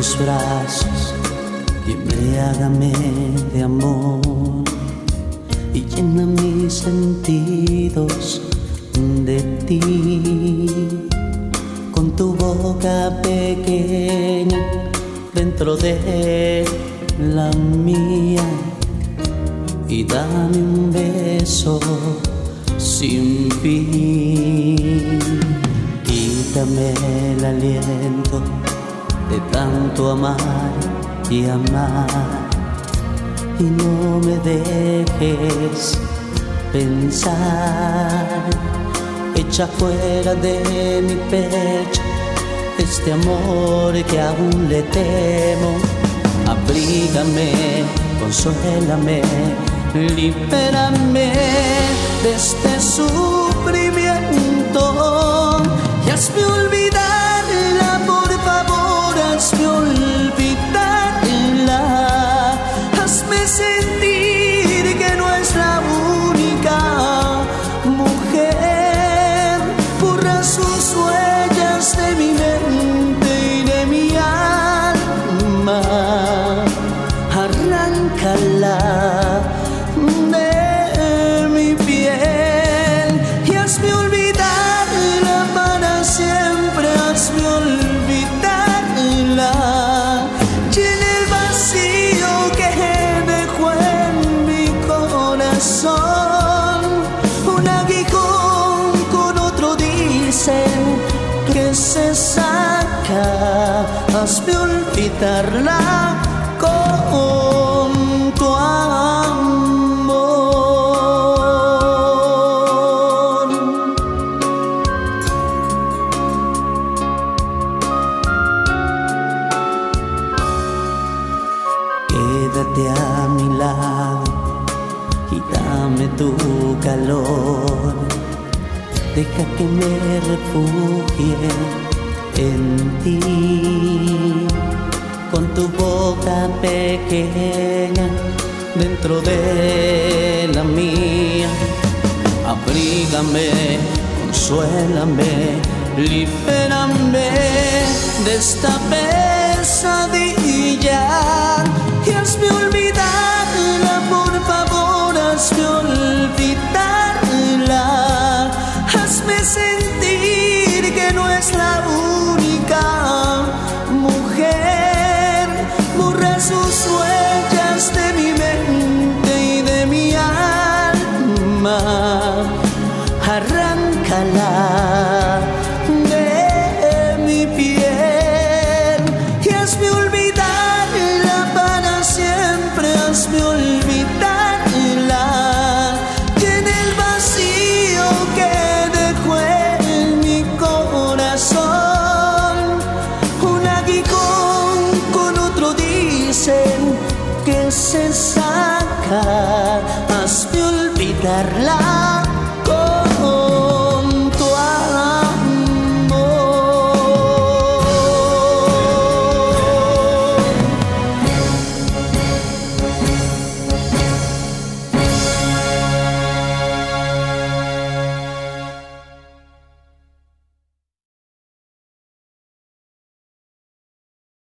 tus brazos y embriágame de amor y llena mis sentidos de ti con tu boca pequeña dentro de la mía y dame un beso sin fin. Quítame el aliento de tanto amar y amar y no me dejes pensar. Echa fuera de mi pecho este amor que aún le temo. Abrígame, consuélame, libérame hazme olvidarla con tu amor. Quédate a mi lado y dame tu calor. Deja que me refugie en ti con tu boca pequeña dentro de la mía. Abrígame, consuélame, libérame de esta pesadilla sus huellas de mi mente y de mi alma, arráncala se saca, hazme olvidarla.